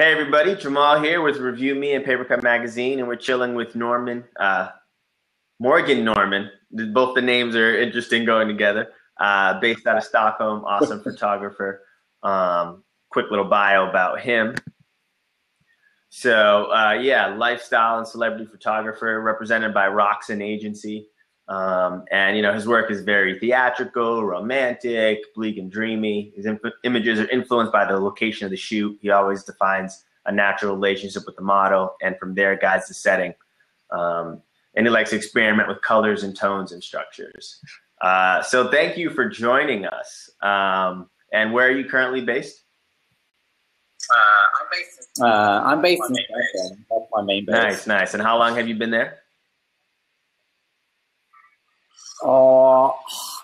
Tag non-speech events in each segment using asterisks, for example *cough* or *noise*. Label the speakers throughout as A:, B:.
A: Hey everybody, Jamal here with Review Me and Papercut Magazine, and we're chilling with Norman, uh, Morgan Norman. Both the names are interesting going together. Uh, based out of Stockholm, awesome *laughs* photographer. Um, quick little bio about him. So uh, yeah, lifestyle and celebrity photographer, represented by Roxon Agency. Um, and you know his work is very theatrical, romantic, bleak and dreamy. His inf- images are influenced by the location of the shoot. He always defines a natural relationship with the model, and from there guides the setting. Um, and he likes to experiment with colors and tones and structures. Uh, so thank you for joining us. Um, and where are you currently based?
B: Uh, I'm based. In, uh, I'm based in Stockholm. That's my main base.
A: Nice, nice. And how long have you been there?
B: Oh,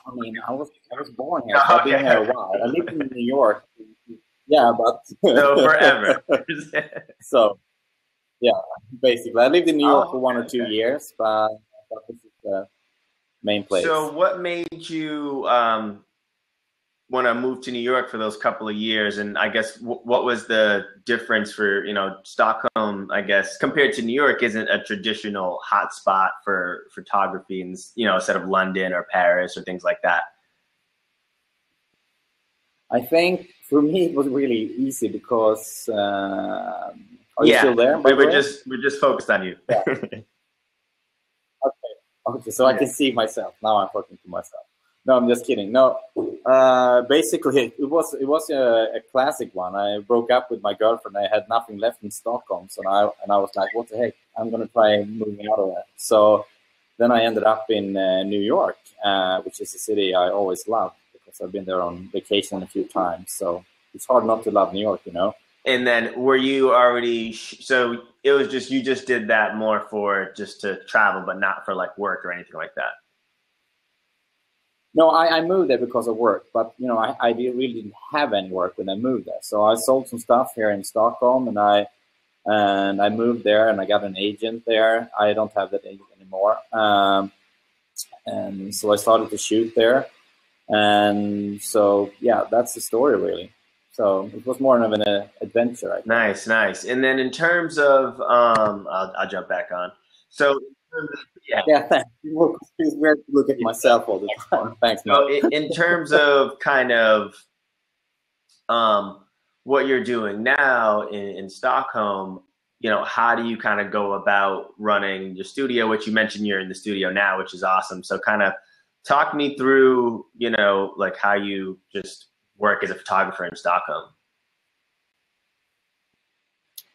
B: I mean, I was I was born here. So I've been here a while. I lived in New York. Yeah, but *laughs*
A: no, forever. *laughs*
B: so, yeah, basically, I lived in New York oh, for one or two okay. years, but, but this is the main place.
A: So, what made you um, want to move to New York for those couple of years, and I guess w- what was the difference for you know Stockholm? I guess compared to New York, isn't a traditional hotspot for photography, and you know instead of London or Paris or things like that.
B: I think for me it was really easy because uh, are you yeah, still there?
A: We were just we're just focused on you.
B: Yeah. *laughs* okay, okay, so yeah. I can see myself now. I'm talking to myself. No, I'm just kidding. No, uh, basically, *laughs* it was it was a, a, classic one. I broke up with my girlfriend. I had nothing left in Stockholm, so I and I was like, "What the heck? I'm gonna try moving out of that." So then I ended up in uh, New York, uh, which is a city I always loved because I've been there on vacation a few times. So it's hard not to love New York, you know.
A: And then, were you already? So it was just you just did that more for just to travel, but not for like work or anything like that.
B: No, I, I, moved there because of work, but you know, I, I really didn't have any work when I moved there. So I sold some stuff here in Stockholm, and I and I moved there, and I got an agent there. I don't have that agent anymore, um, and so I started to shoot there, and so yeah, that's the story really. So it was more of an uh, adventure.
A: Nice, nice. And then in terms of, um, I'll, I'll jump back on. So
B: yeah. Yeah, thanks. It's weird to look at myself all the time. *laughs* Thanks,
A: in, in terms of kind of um, what you're doing now in, in Stockholm, you know, how do you kind of go about running your studio, which you mentioned you're in the studio now, which is awesome. So kind of talk me through, you know, like how you just work as a photographer in Stockholm.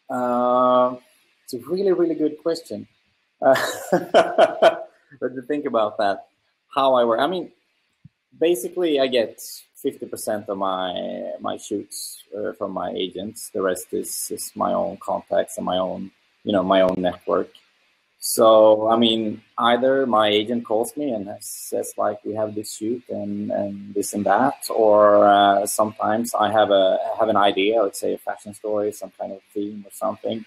B: Uh, it's a really, really good question. Uh, *laughs* but to think about that, how I work. I mean, basically, I get fifty percent of my my shoots uh, from my agents. The rest is is my own contacts and my own, you know, my own network. So I mean, either my agent calls me and says like, "We have this shoot and and this and that," or uh, sometimes I have a have an idea, let's say a fashion story, some kind of theme or something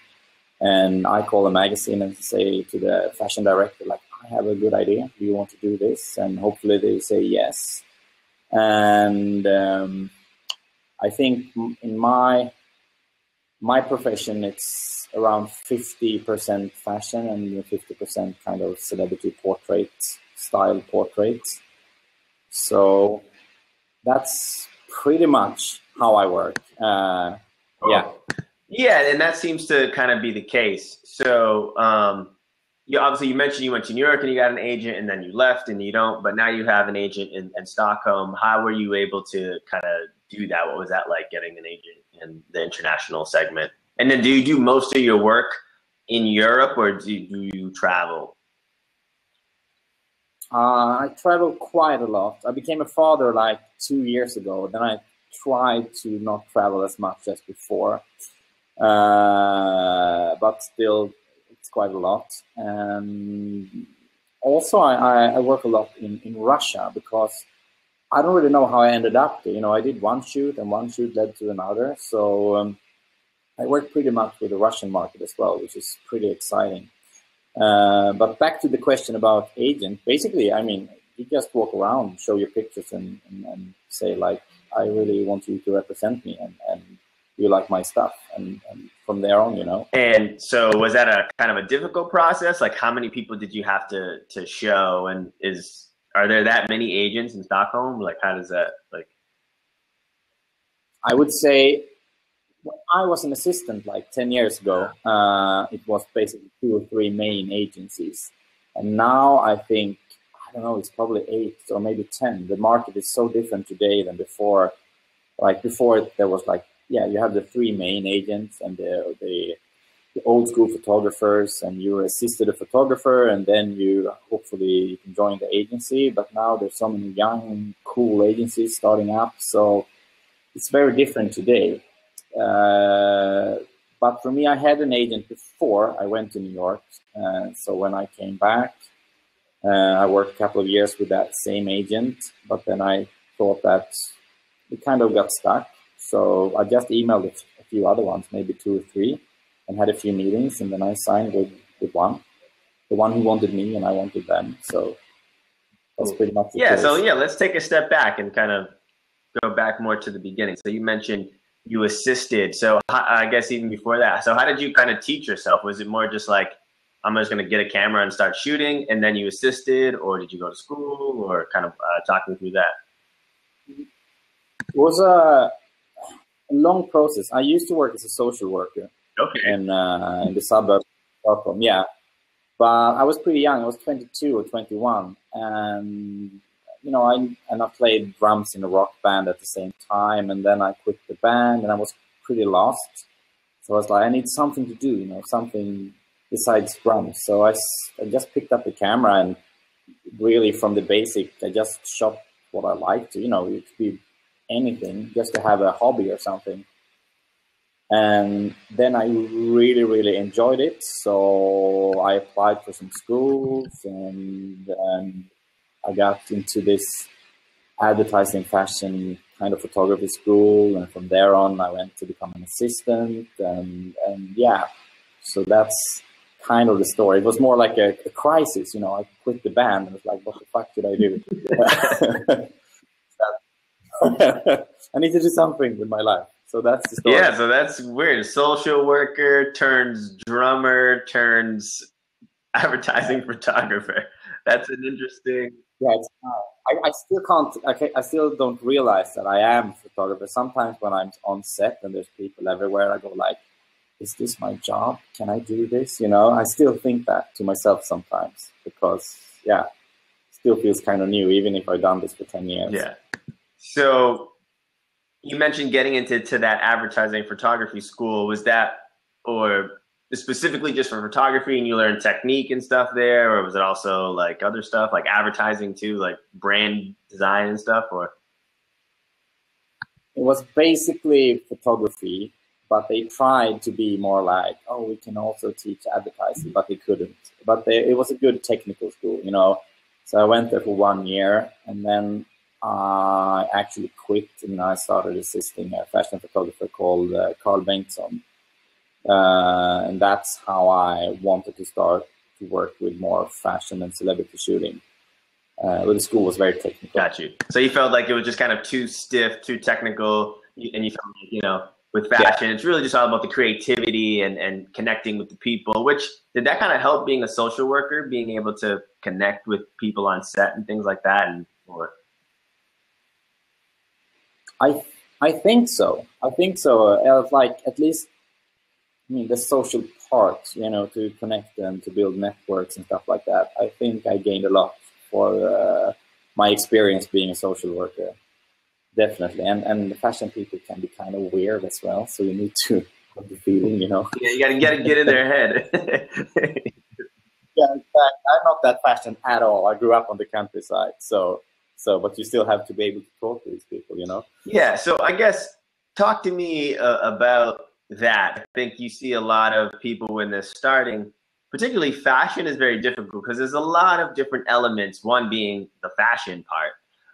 B: and I call a magazine and say to the fashion director, like, I have a good idea. Do you want to do this? And hopefully they say yes. And um, I think in my my profession, it's around 50% fashion and 50% kind of celebrity portrait style portraits. So that's pretty much how I work. Uh, yeah.
A: Yeah, and that seems to kind of be the case. So, um, you obviously you mentioned you went to New York and you got an agent, and then you left and you don't, but now you have an agent in, in Stockholm. How were you able to kind of do that? What was that like getting an agent in the international segment? And then, do you do most of your work in Europe, or do you, do you travel?
B: Uh, I travel quite a lot. I became a father like two years ago. Then I tried to not travel as much as before. Uh, but still it's quite a lot. And also, I, I work a lot in, in Russia because I don't really know how I ended up. You know, I did one shoot and one shoot led to another. So um, I work pretty much with the Russian market as well, which is pretty exciting. Uh, but back to the question about agent, basically, I mean, you just walk around, show your pictures and, and, and say like, I really want you to represent me and, and you like my stuff and, and from there on, you know.
A: And so was that a kind of a difficult process? Like how many people did you have to to show and is are there that many agents in Stockholm? Like how does that like
B: I would say I was an assistant like 10 years ago, uh, it was basically two or three main agencies. And now I think, I don't know, it's probably eight or maybe 10. The market is so different today than before. Like before, there was like yeah, you have the three main agents and the, the, the old school photographers, and you assisted a photographer, and then you hopefully you can join the agency. But now there's so many young, cool agencies starting up, so it's very different today. Uh, but for me, I had an agent before I went to New York. Uh, so when I came back, uh, I worked a couple of years with that same agent, but then I thought that it kind of got stuck. So I just emailed a few other ones, maybe two or three, and had a few meetings, and then I signed with, with one, the one who wanted me, and I wanted them. So that's pretty much.
A: yeah. Case. So yeah, let's take a step back and kind of go back more to the beginning. So you mentioned you assisted. So I guess even before that, so how did you kind of teach yourself? Was it more just like I'm just going to get a camera and start shooting, and then you assisted, or did you go to school, or kind of uh, talk me through that?
B: It was a long process. I used to work as a social worker
A: okay.
B: in, uh, in the suburbs of Stockholm. Yeah, but I was pretty young. I was 22 or 21, and you know, I and I played drums in a rock band at the same time, and then I quit the band, and I was pretty lost. So I was like, I need something to do, you know, something besides drums. So I, I just picked up the camera and really from the basic, I just shot what I liked. You know, it could be anything just to have a hobby or something. And then I really, really enjoyed it. So I applied for some schools and, and I got into this advertising fashion kind of photography school. And from there on, I went to become an assistant. And, and yeah, so that's kind of the story. It was more like a, a crisis, you know. I quit the band and was like, what the fuck did I do? *laughs* *laughs* *laughs* I need to do something with my life. So that's the story.
A: Yeah, so that's weird. Social worker turns drummer turns advertising *laughs* photographer. That's an interesting.
B: Yeah, it's, uh, I, I still can't. I, I still don't realize that I am a photographer. Sometimes when I'm on set and there's people everywhere, I go like, "Is this my job? Can I do this?" You know, I still think that to myself sometimes because, yeah, still feels kind of new, even if I've done this for ten years.
A: Yeah. So you mentioned getting into to that advertising photography school. Was that or specifically just for photography and you learned technique and stuff there, or was it also like other stuff like advertising too, like brand design and stuff, or?
B: It was basically photography, but they tried to be more like, oh, we can also teach advertising, but they couldn't. But they, it was a good technical school, you know. So I went there for one year, and then I actually quit and I started assisting a fashion photographer called uh, Carl Bengtsson. Uh, and that's how I wanted to start to work with more fashion and celebrity shooting. Uh, the school was very technical.
A: Got you. So you felt like it was just kind of too stiff, too technical, and you felt like, you know, with fashion, yeah. it's really just all about the creativity and, and connecting with the people, which did that kind of help being a social worker, being able to connect with people on set and things like that? And or
B: I I think so. I think so. Uh, like at least, I mean, the social part, you know, to connect and to build networks and stuff like that. I think I gained a lot for uh, my experience being a social worker. Definitely, and and the fashion people can be kind of weird as well. So you need to *laughs* have the feeling, you know.
A: Yeah, you got to get get in their head. *laughs*
B: yeah, in fact, I'm not that fashion at all. I grew up on the countryside, so so, but you still have to be able to talk to these people, you know?
A: Yeah. So I guess talk to me uh, about that. I think you see a lot of people when they're starting, particularly fashion is very difficult because there's a lot of different elements. One being the fashion part.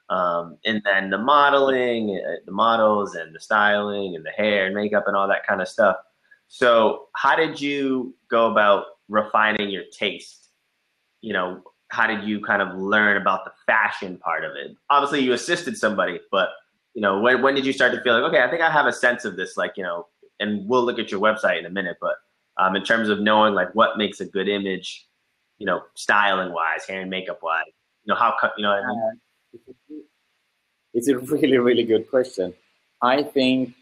A: Um, and then the modeling, uh, the models, and the styling, and the hair and makeup, and all that kind of stuff. So, how did you go about refining your taste? You know, how did you kind of learn about the fashion part of it? Obviously, you assisted somebody, but you know, when when did you start to feel like, okay, I think I have a sense of this, like you know, and we'll look at your website in a minute, but um, in terms of knowing like what makes a good image, you know, styling wise, hair and makeup wise, you know, how you know. I mean?
B: uh, it's a *laughs* really really good question. I think,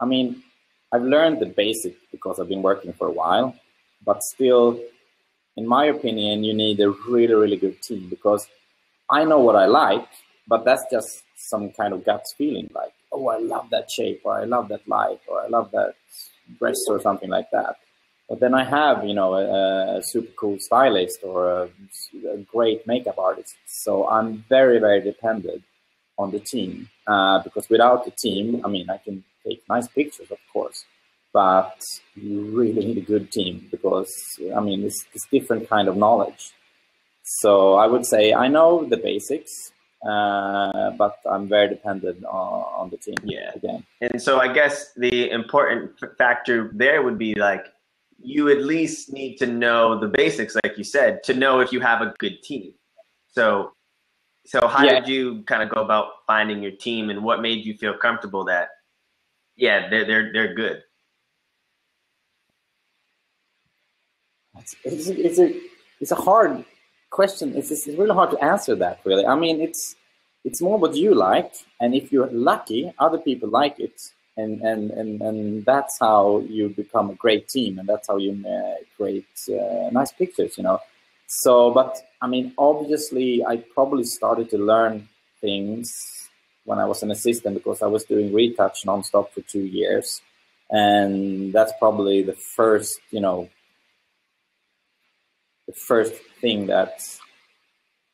B: I mean, I've learned the basic because I've been working for a while, but still, in my opinion, you need a really really good team because I know what I like, but that's just some kind of gut feeling like, oh, I love that shape, or I love that light, or I love that dress, or something like that. But then I have, you know, a, a super cool stylist or a, a, great makeup artist. So I'm very, very dependent on the team uh, because without the team, I mean, I can take nice pictures, of course, but you really need a good team because, I mean, it's, it's different kind of knowledge. So I would say I know the basics, uh, but I'm very dependent on, on the team.
A: Yeah. Again. And so I guess the important factor there would be like you at least need to know the basics, like you said, to know if you have a good team. So, so how yeah. did you kind of go about finding your team, and what made you feel comfortable that, yeah, they're they're they're good?
B: It's, it's, a, it's a it's a hard question. It's, it's really hard to answer that. Really, I mean, it's it's more what you like, and if you're lucky, other people like it and and and and that's how you become a great team, and that's how you create uh, nice pictures, you know. So, but I mean, obviously, I probably started to learn things when I was an assistant because I was doing retouch nonstop for two years, and that's probably the first, you know, the first thing that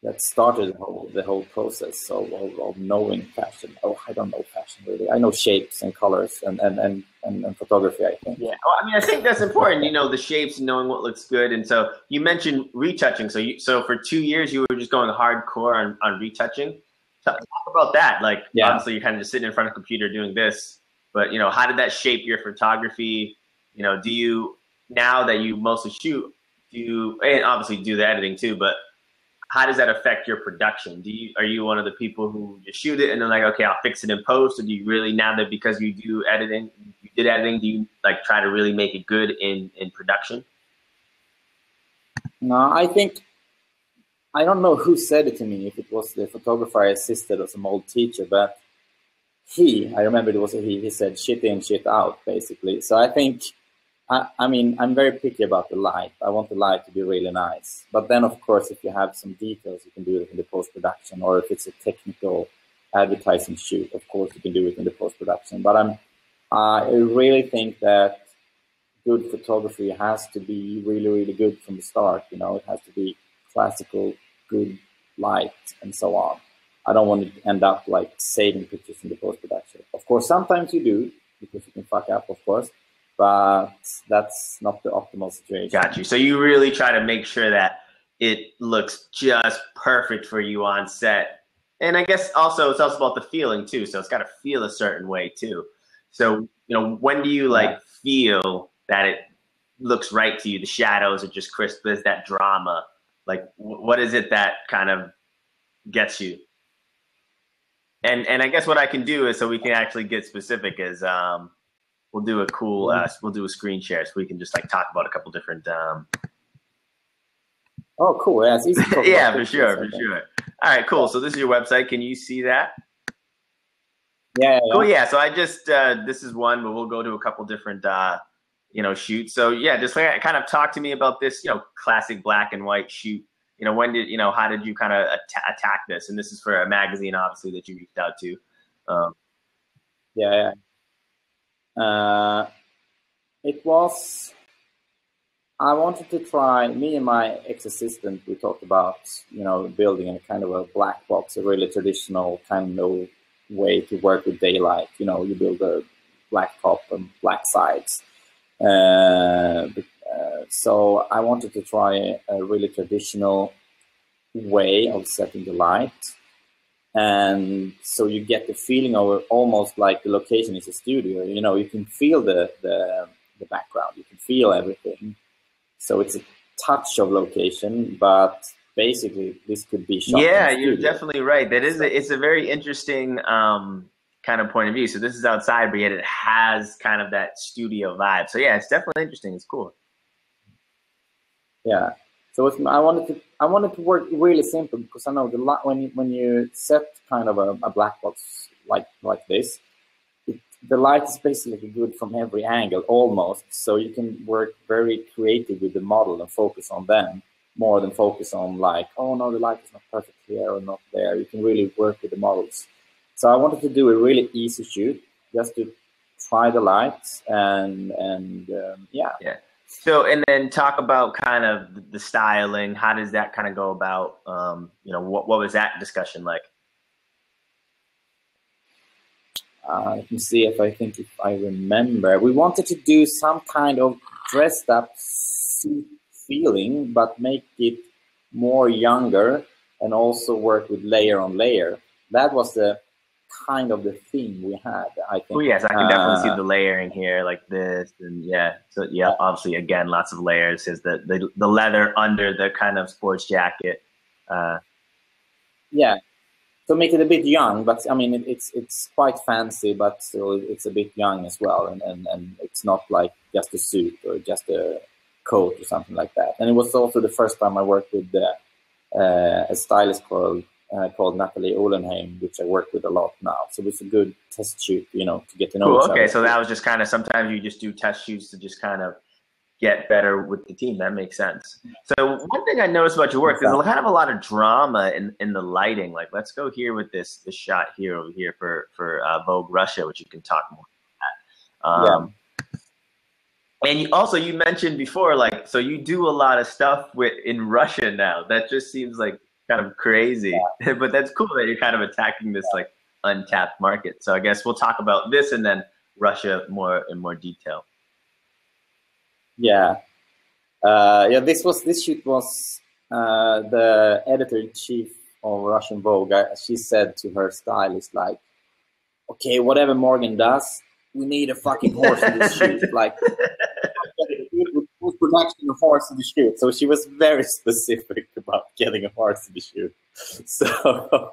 B: that started the whole, the whole process of, of, of, knowing fashion. Oh, I don't know fashion really. I know shapes and colors and, and, and, and, and photography, I think.
A: Yeah. Well, I mean, I think that's important, you know, the shapes and knowing what looks good. And so you mentioned retouching. So you, so for two years, you were just going hardcore on, on retouching. Talk about that. Like, yeah. obviously you're kind of just sitting in front of a computer doing this, but you know, how did that shape your photography? You know, do you, now that you mostly shoot, do and obviously do the editing too, but how does that affect your production? Do you are you one of the people who just shoot it and then like okay I'll fix it in post, or do you really now that because you do editing, you did editing, do you like try to really make it good in in production?
B: No, I think I don't know who said it to me if it was the photographer I assisted or some old teacher, but he I remember it was he. He said shit in, shit out, basically. So I think I, I, mean, I'm very picky about the light. I want the light to be really nice. But then, of course, if you have some details, you can do it in the post production. Or if it's a technical advertising shoot, of course, you can do it in the post production. But I'm, I really think that good photography has to be really, really good from the start. You know, it has to be classical, good light, and so on. I don't want to end up like saving pictures in the post production. Of course, sometimes you do because you can fuck up, of course but that's not the optimal situation.
A: Got you. So you really try to make sure that it looks just perfect for you on set. And I guess also it's also about the feeling too. So it's got to feel a certain way too. So, you know, when do you like feel that it looks right to you? The shadows are just crisp. There's that drama. Like, what is it that kind of gets you? And and I guess what I can do is so we can actually get specific is um, we'll do a cool uh, we'll do a screen share so we can just like talk about a couple different um
B: oh cool. Yeah, *laughs*
A: yeah for sure for sure. All right cool. So this is your website. Can you see that?
B: Yeah, yeah
A: cool yeah. so i just uh this is one but we'll go to a couple different uh you know shoots. So yeah just like kind of talk to me about this you know classic black and white shoot. You know when did you know how did you kind of at- attack this? And this is for a magazine obviously that you reached out to. Um
B: yeah, yeah it was, I wanted to try, me and my ex-assistant, we talked about, you know, building a kind of a black box, a really traditional kind of way to work with daylight. You know, you build a black top and black sides. Uh, uh, so I wanted to try a really traditional way of setting the light and so you get the feeling of almost like the location is a studio you know you can feel the the, the background you can feel everything so it's a touch of location but basically this could be shot
A: yeah you're definitely right that is a, it's a very interesting um, kind of point of view. So this is outside, but yet it has kind of that studio vibe. So yeah, it's definitely interesting. It's cool.
B: Yeah. So I wanted to I wanted to work really simple because I know the when you, when you set kind of a, a black box like like this, it, the light is basically good from every angle almost. So you can work very creative with the model and focus on them more than focus on like oh no the light is not perfect here or not there. You can really work with the models. So I wanted to do a really easy shoot just to try the lights and and um, yeah
A: yeah so, and then talk about kind of the styling. How does that kind of go about? Um, you know, what what was that discussion like?
B: Uh, let me see if I think if I remember. We wanted to do some kind of dressed up feeling, but make it more younger and also work with layer on layer. That was the kind of the theme we had. I think.
A: Oh yes, I can definitely uh, see the layering here, like this, and yeah. So yeah, obviously again, lots of layers. Is the the, the leather under the kind of sports jacket. Uh,
B: yeah, to make it a bit young, but I mean it, it's it's quite fancy, but still it's a bit young as well, and, and and it's not like just a suit or just a coat or something like that. And it was also the first time I worked with uh, uh, a stylist called uh, called Natalie Olenheim, which I work with a lot now. So it's a good test shoot, you know, to get to know.
A: Cool. Okay, other. so that was just kind of sometimes you just do test shoots to just kind of get better with the team. That makes sense. So one thing I noticed about your work, there's kind of a lot of drama in, in the lighting. Like let's go here with this this shot here over here for for uh, Vogue Russia, which you can talk more about. Um, yeah. And you, also, you mentioned before, like, so you do a lot of stuff with in Russia now. That just seems like kind of crazy. Yeah. *laughs* but that's cool that you're kind of attacking this like untapped market. So I guess we'll talk about this and then Russia more in more detail.
B: Yeah, uh, yeah. This was this shoot was uh, the editor in chief of Russian Vogue. she said to her stylist like, "Okay, whatever Morgan does, we need a fucking horse in this shoot." *laughs* Like, production of the shoot. So she was very *laughs* specific about getting a the shoot. *laughs* So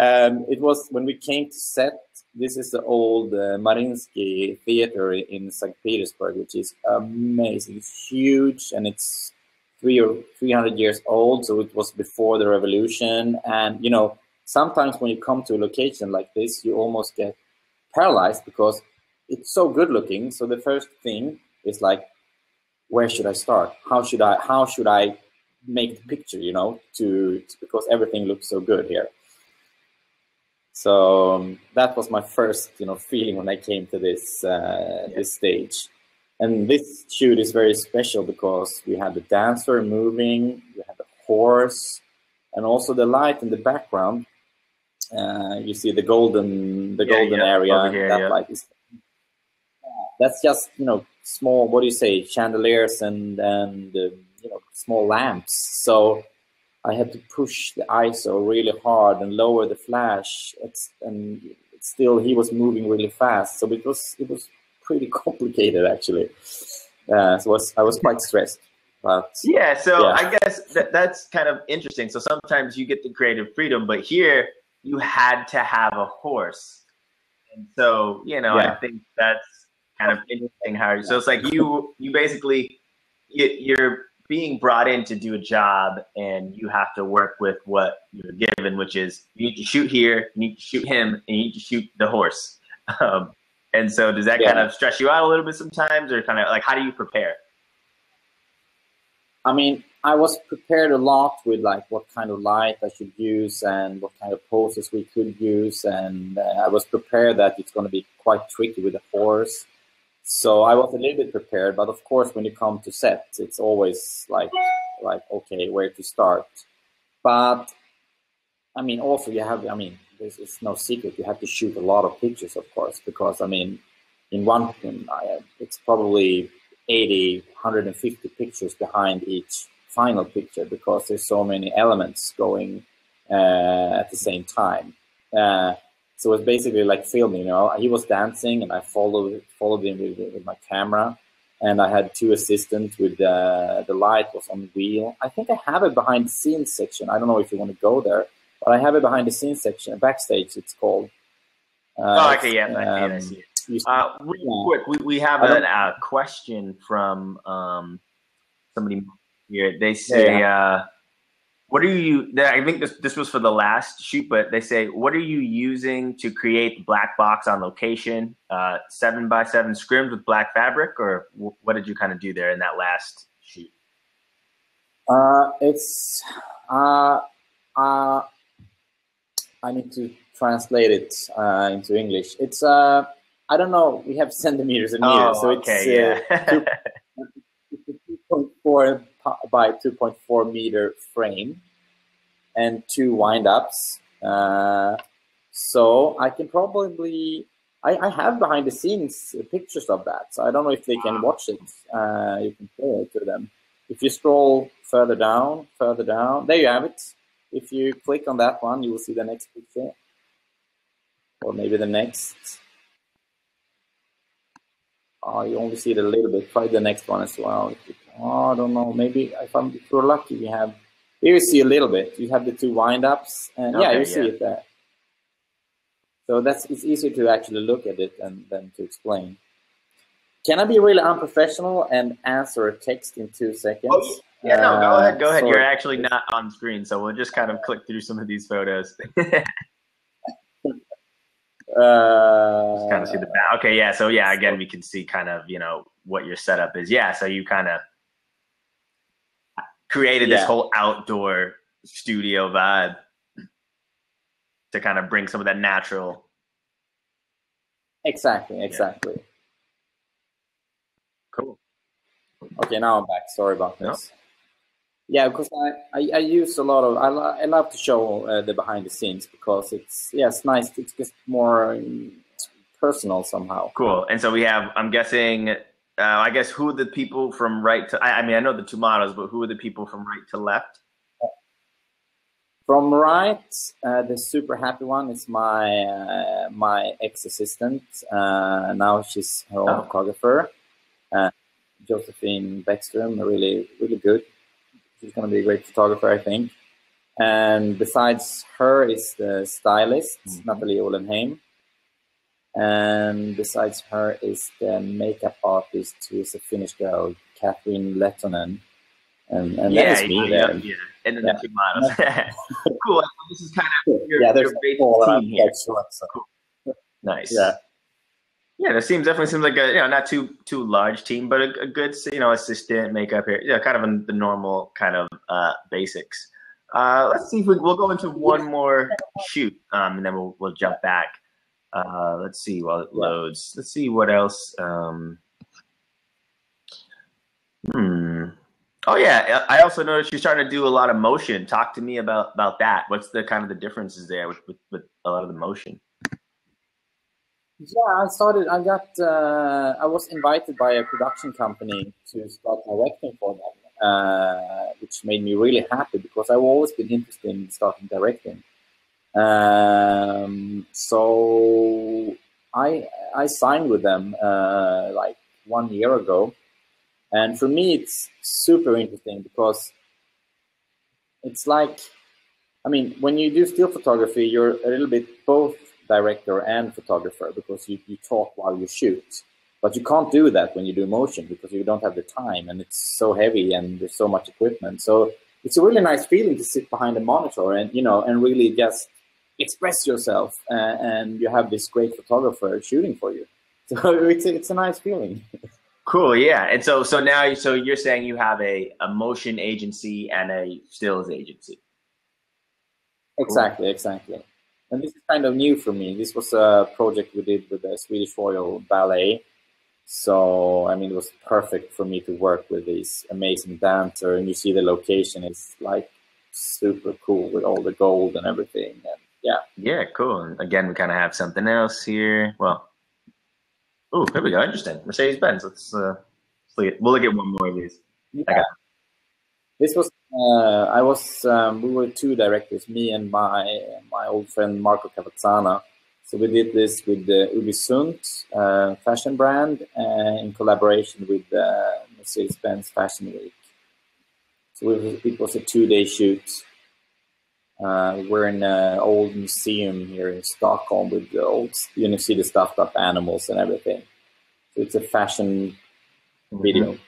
B: um, it was when we came to set. This is the old uh, Mariinsky Theater in St. Petersburg, which is amazing. It's huge and it's three or three hundred years old. So it was before the revolution. And you know, sometimes when you come to a location like this, you almost get paralyzed because it's so good looking. So the first thing is like where should I start? How should I how should I make the picture? You know, to, to because everything looks so good here. So um, that was my first, you know, feeling when I came to this uh, yeah. this stage. And this shoot is very special because we had the dancer moving, we had the horse, and also the light in the background. Uh, you see the golden, the yeah, golden yeah. area. Here, that light is. That's just you know small what do you say chandeliers and and uh, you know small lamps. So i had to push the iso really hard and lower the flash. It's, and still he was moving really fast. So it was it was pretty *laughs* complicated actually. Uh, so was, i was quite stressed but
A: yeah so yeah. i guess that, that's kind of interesting. So sometimes you get the creative freedom but here you had to have a horse. And so you know yeah. i think that's kind of interesting how so it's like you you basically you're being brought in to do a job and you have to work with what you're given which is you need to shoot here you need to shoot him and you need to shoot the horse. *laughs* Um, and so does that yeah. kind of stress you out a little bit sometimes or kind of like how do you prepare?
B: I mean i was prepared a lot with like what kind of light i should use and what kind of poses we could use. And uh, i was prepared that it's going to be quite tricky with the horse so I was a little bit prepared, but of course, when you come to set, it's always like, like okay, where to start. But I mean, also you have, I mean, this is no secret. You have to shoot a lot of pictures, of course, because I mean, in one, in, it's probably 80, 150 pictures behind each final picture because there's so many elements going uh, at the same time. Uh, so it was basically like filming. You know, he was dancing, and I followed followed him with, with my camera, and I had two assistants with uh, the light was on the wheel. I think I have it behind the scenes section. I don't know if you want to go there, but I have it behind the scenes section, backstage. It's called.
A: oh, okay, yeah, um, I see it. Uh, really yeah. quick, we, we have a, a, question from um, somebody here. They say, yeah. "What are you?" I think this this was for the last shoot, but they say, "What are you using to create the black box on location? Uh, seven by seven scrims with black fabric, or what did you kind of do there in that last shoot?"
B: Uh, it's uh, uh, I need to translate it uh, into English. It's uh, I don't know. We have *laughs* centimeters and meters,
A: oh,
B: so
A: it's okay,
B: uh, two *laughs* four by two point four meter frame and two wind ups. Uh, so I can probably I, I, have behind the scenes pictures of that. So I don't know if they can watch it. Uh, you can play it to them. If you scroll further down, further down, there you have it. If you click on that one, you will see the next picture. Or maybe the next. Oh, you only see it a little bit. Try the next one as well. Oh, I don't know. Maybe if, I'm, if you're lucky, we have. Here you see a little bit. You have the two wind ups, and okay, yeah, you see it there. So that's it's easier to actually look at it and than to explain. Can I be really unprofessional and answer a text in two seconds?
A: Oh, yeah, no, go ahead. Go ahead. You're actually not on screen, so we'll just kind of click through some of these photos.
B: Uh, *laughs*
A: just kind of see the back. Okay, yeah. So yeah, again, we can see kind of you know what your setup is. Yeah, so you kind of created this whole outdoor studio vibe to kind of bring some of that natural.
B: Exactly. Exactly. Yeah.
A: Cool.
B: Okay, now I'm back. Sorry about this. Yeah, because I, I, I, use a lot of I, I love to show uh, the behind the scenes because it's yeah it's nice it's just more um, personal somehow.
A: Cool. And so we have I'm guessing uh, I guess who are the people from right to I, I, mean I know the two models but who are the people from right to left?
B: From right, uh, the super happy one is my uh, my ex assistant. Uh, now she's her own oh. photographer, uh, Josephine Beckstrom. Really really good She's going to be a great photographer, I think. And besides her is the stylist, mm-hmm. Natalie Olenheim. And besides her is the makeup artist, who is a Finnish girl, Catherine Letonen. And, and
A: yeah,
B: that is me
A: yeah, there. Yeah, and then yeah. the two models. *laughs* *laughs* cool. This is kind of your,
B: yeah, there's
A: your team here.
B: So.
A: cool. Nice.
B: Yeah.
A: Yeah, it seems definitely seems like a you know not too too large team, but a, a good you know assistant makeup here. Yeah, kind of in the normal kind of uh, basics. Uh, let's see if we, we'll go into one more shoot, um, and then we'll we'll jump back. Uh, let's see while it loads. Let's see what else. Um, hmm. Oh yeah, I also noticed you're starting to do a lot of motion. Talk to me about about that. What's the kind of the differences there with with, with a lot of the motion?
B: Yeah, I started. I got. Uh, I was invited by a production company to start directing for them, uh, which made me really happy because I've always been interested in starting directing. Um, so I I signed with them uh, like one year ago, and for me it's super interesting because it's like, I mean, when you do still photography, you're a little bit both director and photographer because you, you talk while you shoot. But you can't do that when you do motion because you don't have the time and it's so heavy and there's so much equipment. So it's a really nice feeling to sit behind a monitor and you know and really just express yourself uh, and you have this great photographer shooting for you. *laughs* So it's a, it's a nice feeling.
A: Cool, yeah. And so so now so you're saying you have a, a motion agency and a stills agency.
B: Exactly, cool. exactly. And this is kind of new for me. This was a project we did with the Swedish Royal Ballet. So, I mean, it was perfect for me to work with this amazing dancer. And you see the location is like super cool with all the gold and everything. And yeah.
A: Yeah, cool. And again, we kind of have something else here. Well, oh, here we go. Interesting. Mercedes Benz. Let's, uh, let's look at, we'll look at one more of these.
B: Yeah. This was uh, I was um, we were two directors, me and my my old friend Marco Cavazzana. So we did this with the Ubisund uh, fashion brand uh, in collaboration with uh, Mercedes-Benz Fashion Week. So it was, it was a two-day shoot, Uh, we're in an old museum here in Stockholm with the old, you know, see the stuffed up animals and everything. So it's a fashion video.
A: Mm-hmm.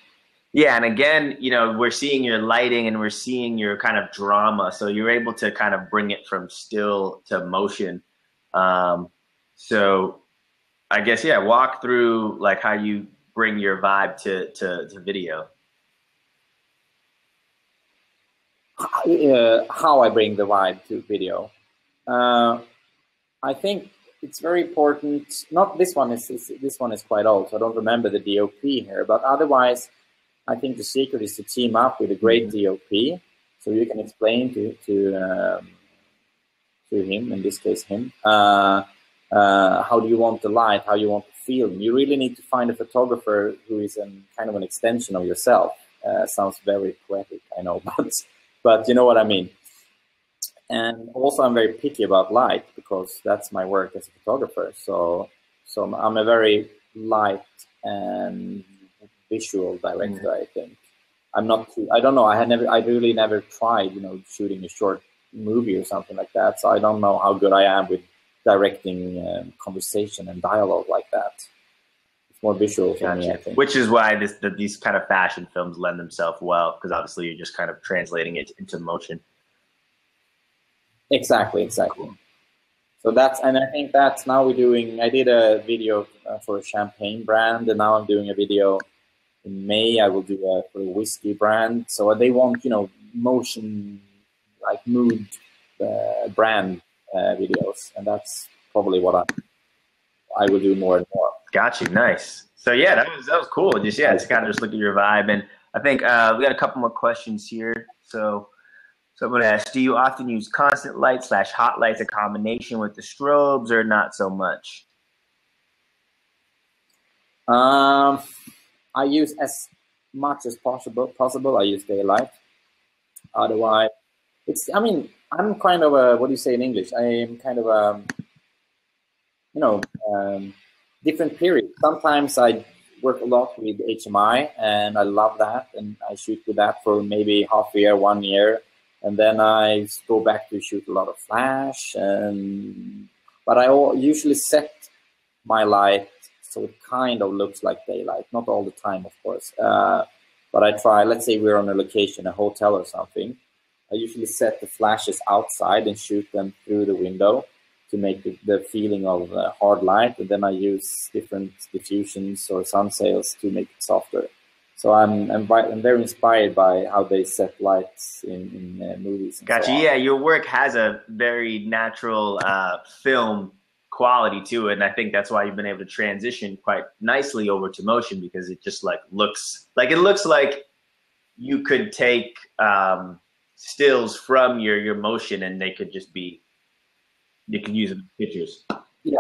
A: Yeah, and again, you know, we're seeing your lighting and we're seeing your kind of drama. So you're able to kind of bring it from still to motion. Um, so I guess yeah, walk through like how you bring your vibe to to, to video.
B: Uh, how I bring the vibe to video. Uh, I think it's very important. Not this one is, is, this one is quite old, so I don't remember the DOP here. But otherwise, I think the secret is to team up with a great mm-hmm. DOP, so you can explain to to um, to him, in this case him, uh, uh, how do you want the light, how you want the film. You really need to find a photographer who is an, kind of an extension of yourself. Uh, sounds very poetic, I know, *laughs* but but you know what I mean. And also, I'm very picky about light because that's my work as a photographer. So so I'm a very light and visual director. Mm. I think I'm not. Too, I don't know. I had never. I really never tried. You know, shooting a short movie or something like that. So I don't know how good I am with directing um, conversation and dialogue like that. More visual for gotcha. me, I think.
A: Which is why this the, these kind of fashion films lend themselves well because obviously you're just kind of translating it into motion.
B: Exactly. Exactly. So that's and I think that's now we're doing. I did a video uh, for a champagne brand, and now I'm doing a video in May I will do a for a whiskey brand. So they want you know motion like mood uh, brand uh, videos, and that's probably what I I will do more and more.
A: Got you, nice. So yeah, that was that was cool. Just yeah, just kind of just look at your vibe, and I think uh, we got a couple more questions here. So. So I'm to ask, do you often use constant light slash hot lights in combination with the strobes or not so much?
B: Um, I use as much as possible. Possible, I use daylight. Otherwise, it's. I mean, I'm kind of a. What do you say in English? I am kind of a. You know, um, different periods. Sometimes I work a lot with HMI, and I love that, and I shoot with that for maybe half a year, one year, and then I go back to shoot a lot of flash. And but I usually set my light so it kind of looks like daylight. Not all the time, of course. Uh, but I try, let's say we're on a location, a hotel or something. I usually set the flashes outside and shoot them through the window to make the, the feeling of uh, hard light. And then I use different diffusions or sun sails to make it softer. So I'm, I'm, I'm very inspired by how they set lights in, in uh, movies.
A: Gotcha. So yeah, your work has a very natural uh, film quality to it. And I think that's why you've been able to transition quite nicely over to motion because it just like looks like it looks like you could take um, stills from your your motion and they could just be you can use them in pictures.
B: Yeah.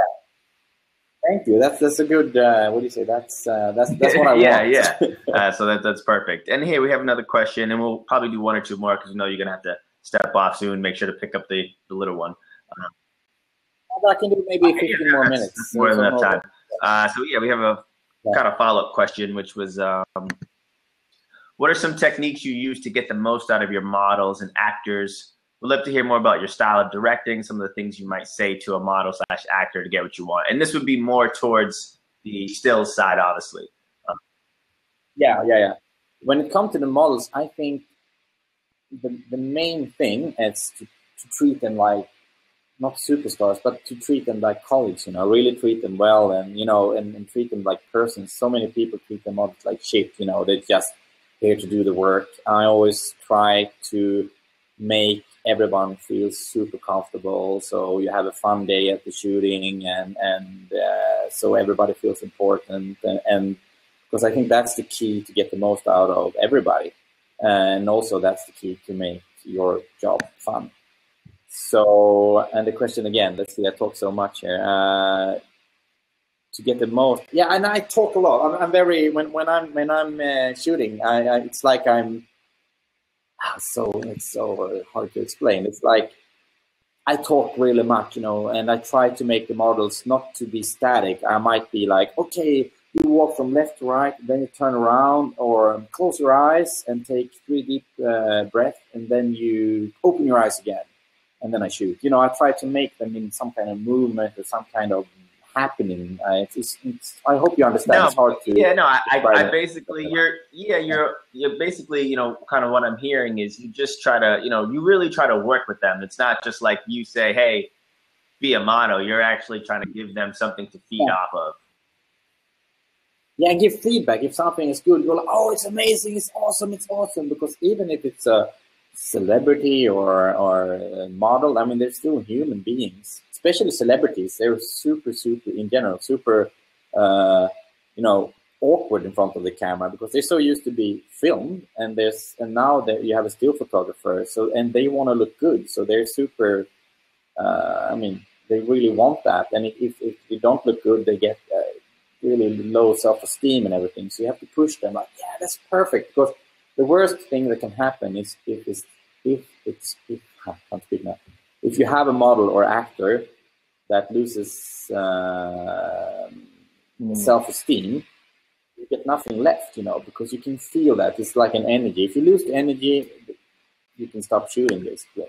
B: Thank you. That's that's a good. Uh, what do you say? That's uh, that's that's what I *laughs*
A: yeah,
B: want.
A: yeah, yeah. *laughs* Uh, so that that's perfect. And here we have another question, and we'll probably do one or two more because we know you're gonna have to step off soon. Make sure to pick up the the little one. Uh,
B: I can do maybe 15 yeah, more minutes.
A: More than enough time. Uh, so yeah, we have a kind of follow up question, which was, um, what are some techniques you use to get the most out of your models and actors? We'd love to hear more about your style of directing, some of the things you might say to a model slash actor to get what you want. And this would be more towards the still side, obviously. Um,
B: yeah, yeah, yeah. When it comes to the models, I think the, the main thing is to, to treat them like not superstars, but to treat them like colleagues, you know, really treat them well and, you know, and, and treat them like persons. So many people treat them all like shit, you know, they're just here to do the work. I always try to make everyone feels super comfortable. So you have a fun day at the shooting and, and uh, so everybody feels important. And, and because I think that's the key to get the most out of everybody. And also that's the key to make your job fun. So, and the question again, let's see, I talk so much here. Uh, to get the most, yeah, and I talk a lot. I'm, I'm very when when I'm when I'm uh, shooting, I, I, it's like I'm *sighs* so it's so hard to explain. It's like I talk really much, you know, and I try to make the models not to be static. I might be like, okay, you walk from left to right, then you turn around, or close your eyes and take three deep uh, and then you open your eyes again and then I shoot. You know, I try to make them in some kind of movement or some kind of happening. Uh, it's, it's, I hope you understand.
A: No,
B: it's hard to.
A: Yeah, no, I, I, I
B: it.
A: basically, you're, yeah, you're, you're basically, you know, kind of what I'm hearing is you just try to, you know, you really try to work with them. It's not just like you say, hey, be a model. You're actually trying to give them something to feed
B: Yeah.
A: off of.
B: yeah, and give feedback. If something is good, you're like, oh, it's amazing, it's awesome, it's awesome. Because even if it's a celebrity or or a model, I mean, they're still human beings. Especially celebrities, they're super, super in general, super, uh, you know, awkward in front of the camera because they're so used to be filmed, and there's and now that you have a still photographer, so and they want to look good, so they're super. Uh, I mean, they really want that, and if if, you don't look good, they get. Uh, really low self-esteem and everything. So you have to push them like, yeah, that's perfect. Because the worst thing that can happen is if it's if it's if I can't speak now. If you have a model or actor that loses uh, self-esteem, you get nothing left, you know, because you can feel that it's like an energy. If you lose the energy, you can stop shooting basically.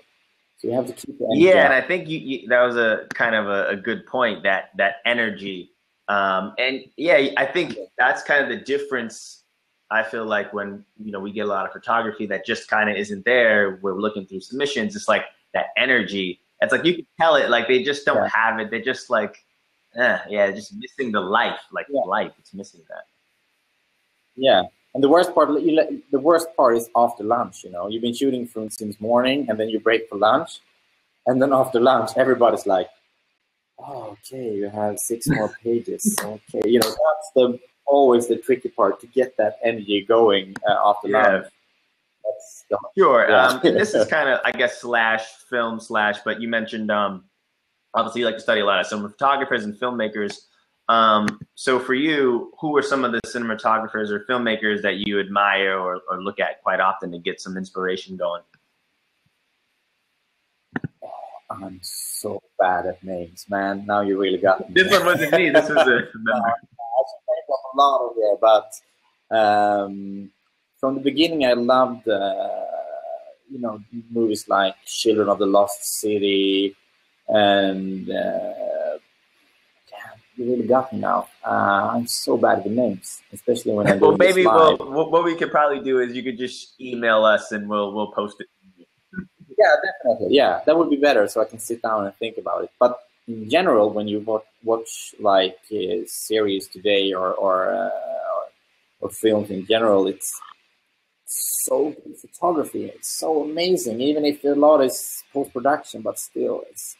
B: So you have to keep the energy.
A: Yeah, and I think you, you that was a kind of a, a good point that that energy. Um, and yeah, I think that's kind of the difference. I feel like when you know we get a lot of photography that just kind of isn't there. We're looking through submissions. It's like that energy. It's like you can tell it. Like they just don't
B: Yeah.
A: have it. They're just like, eh, yeah, just missing the life. Like
B: Yeah.
A: life, it's missing that.
B: Yeah, and the worst part, the worst part is after lunch. You know, you've been shooting from since morning, and then you break for lunch, and then after lunch, everybody's like, "Oh, okay, you have six *laughs* more pages." Okay, you know, that's the always the tricky part to get that energy going uh, after
A: Yeah.
B: lunch. That's
A: Sure.
B: Yeah.
A: Um, this is *laughs* kind of, I guess, slash film slash, but you mentioned um, obviously you like to study a lot of cinema photographers and filmmakers. Um, so for you, who are some of the cinematographers or filmmakers that you admire or, or look at quite often to get some inspiration going?
B: I'm so bad at names, man. Now you really got me.
A: This one wasn't me. This was a *laughs* member.
B: I think a lot of there, but um, from the beginning, I loved uh, you know movies like Children of the Lost City, and uh, damn, you really got me now. Uh, I'm so bad with names, especially when I do
A: Well, maybe we'll, what what we could probably do is you could just email us and we'll we'll post it.
B: Yeah, definitely. Yeah, that would be better, so I can sit down and think about it. But in general, when you watch, watch like uh, series today or or, uh, or or films in general, it's so good photography. It's so amazing, even if a lot is post production, but still, it's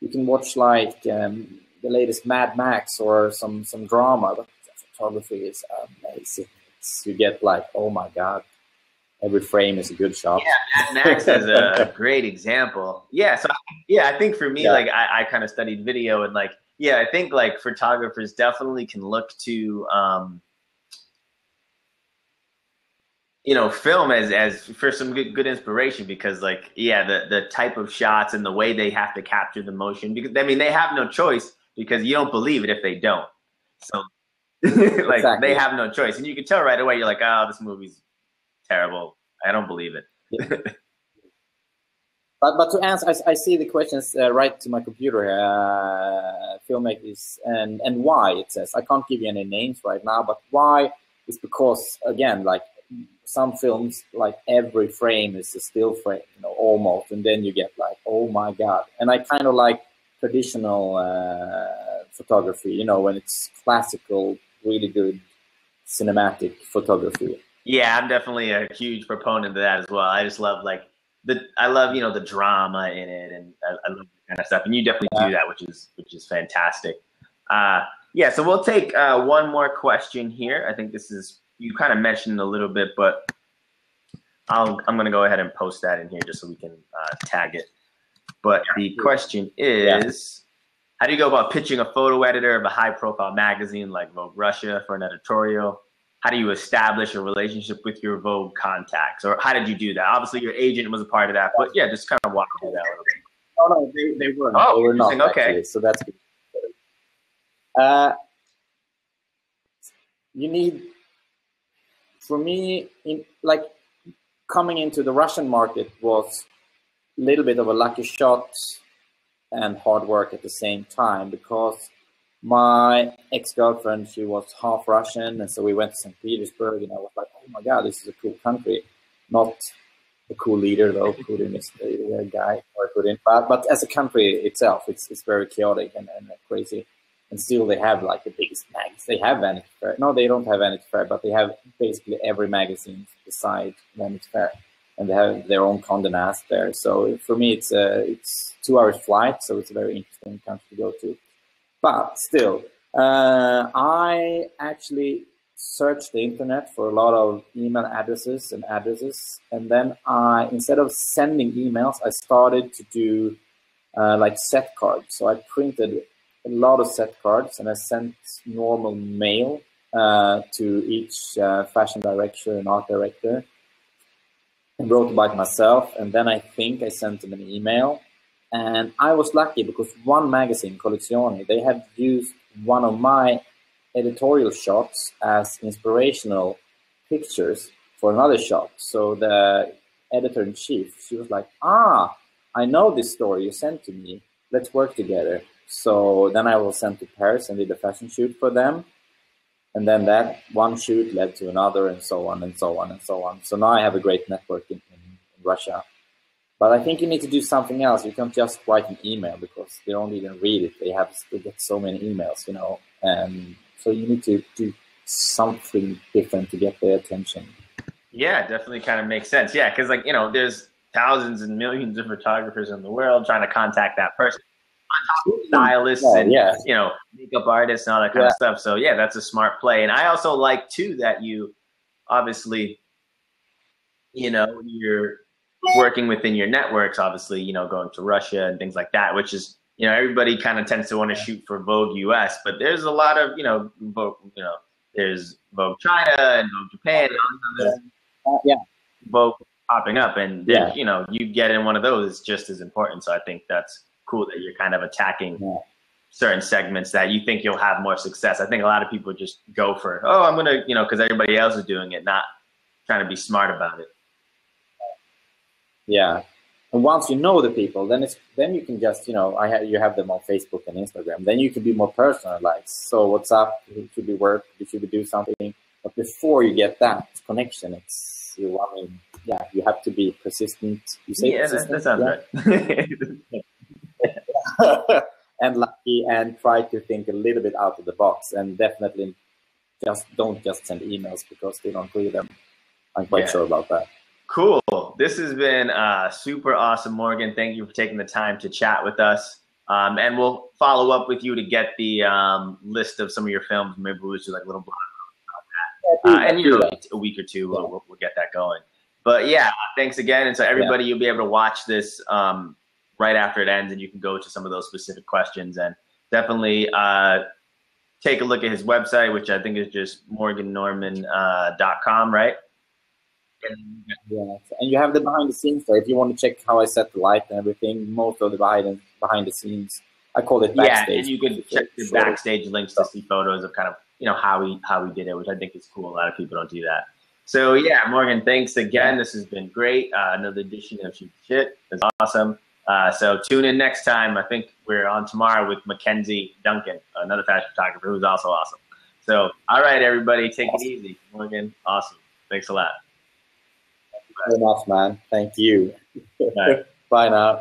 B: you can watch like um, the latest Mad Max or some some drama, but the photography is amazing. It's, you get like, oh my god, every frame is a good shot.
A: Yeah, Mad Max is a *laughs* great example. Yeah, so yeah, I think for me,
B: Yeah.
A: like I, I kind of studied video and like yeah, I think like photographers definitely can look to um, you know film as as for some good good inspiration because like yeah the the type of shots and the way they have to capture the motion because I mean they have no choice because you don't believe it if they don't. So *laughs* like
B: Exactly.
A: they have no choice and you can tell right away you're like oh this movie's terrible. I don't believe it. *laughs*
B: But but to answer, I, I see the questions uh, right to my computer. Uh, filmmakers and and why it says I can't give you any names right now, but why is because again, like some films, like every frame is a still frame, you know, almost, and then you get like, oh my god. And I kind of like traditional uh, photography, you know, when it's classical, really good cinematic photography.
A: Yeah, I'm definitely a huge proponent of that as well. I just love like the I love you know the drama in it, and I, I love that kind of stuff. And you definitely do that, which is which is fantastic. Uh, yeah, so we'll take uh, one more question here. I think this is you kind of mentioned a little bit, but I'll I'm gonna go ahead and post that in here just so we can uh, tag it. But the question is. How do you go about pitching a photo editor of a high-profile magazine like Vogue Russia for an editorial? how do you establish a relationship with your Vogue contacts, or how did you do that? Obviously, your agent was a part of that, but yeah, just kind of walk through that a little bit.
B: Oh no, they, they were.
A: Oh,
B: they were not.
A: Okay.
B: actually. So that's good. Uh, you need, for me, in like coming into the Russian market was a little bit of a lucky shot and hard work at the same time because my ex-girlfriend she was half russian and so we went to st petersburg and i was like oh my god this is a cool country. Not a cool leader though putin is the uh, guy or putin but, but as a country itself it's, it's very chaotic and, and crazy and still they have like the biggest magazine they have vanity fair no they don't have vanity fair but they have basically every magazine beside vanity fair and they have their own Condé Nast there. So for me, it's a it's two hours flight, so it's a very interesting country to go to. But still, uh, I actually searched the internet for a lot of email addresses and addresses, and then I instead of sending emails, I started to do uh, like set cards. So I printed a lot of set cards, and I sent normal mail uh, to each uh, fashion director and art director and wrote about myself. And then I think I sent them an email. And I was lucky because one magazine, Collezione, they had used one of my editorial shots as inspirational pictures for another shot. So the editor in chief, she was like, ah, I know this story you sent to me. Let's work together. So then I was sent to Paris and did a fashion shoot for them. And then that one shoot led to another and so on and so on and so on. So now i have a great network in, in, in russia. But i think you need to do something else. You can't just write an email because they don't even read it. They have to get so many emails you know. And so you need to do something different to get their attention.
A: Yeah definitely kind of makes sense. Yeah because like you know there's thousands and millions of photographers in the world trying to contact that person stylists yeah, and yeah. you know makeup artists and all that kind yeah. of stuff. So yeah, that's a smart play. And I also like too that you obviously, you know, you're working within your networks. Obviously, you know, going to Russia and things like that, which is you know everybody kind of tends to want to shoot for Vogue US, but there's a lot of you know Vogue, you know, there's Vogue China and Vogue Japan. And uh, yeah, Vogue popping up, and yeah. you know, you get in one of those is just as important. So I think that's cool that you're kind of attacking yeah. certain segments that you think you'll have more success. I think a lot of people just go for, oh, I'm gonna, you know, because everybody else is doing it, not trying to be smart about it.
B: Yeah, and once you know the people, then it's then you can just, you know, I have you have them on Facebook and Instagram. Then you can be more personal, like, So what's up? Should we work? Should we do something? But before you get that connection, it's you. I mean, yeah, you have to be persistent. You say
A: yeah,
B: persistent?
A: that, sounds yeah? right. *laughs* *laughs*
B: and lucky and try to think a little bit out of the box and definitely just don't just send emails because they don't read them. I'm quite yeah. sure about that.
A: Cool. This has been uh, super awesome, Morgan. Thank you for taking the time to chat with us. Um, and we'll follow up with you to get the um, list of some of your films. Maybe we'll do like a little blog about that. Uh, and you know, a week or two, we'll, we'll, we'll, get that going. But yeah, thanks again. And so everybody, yeah. you'll be able to watch this um, right after it ends, and you can go to some of those specific questions. And definitely uh, take a look at his website, which I think is just morgannorman.com, uh, right?
B: Yeah, and you have the behind the scenes there. If you want to check how I set the light and everything, most of the behind behind the scenes, I call it backstage.
A: Yeah, and you can check the backstage links to see photos of kind of you know how we how we did it, which I think is cool. A lot of people don't do that. So yeah, Morgan, thanks again. This has been great. Uh, another edition of Shoot Shit is awesome. Uh, so tune in next time. I think we're on tomorrow with Mackenzie Duncan, another fashion photographer who's also awesome. So, all right, everybody, take awesome. it easy. Morgan, awesome. Thanks a lot.
B: Thank you man. Thank you. *laughs* Bye now.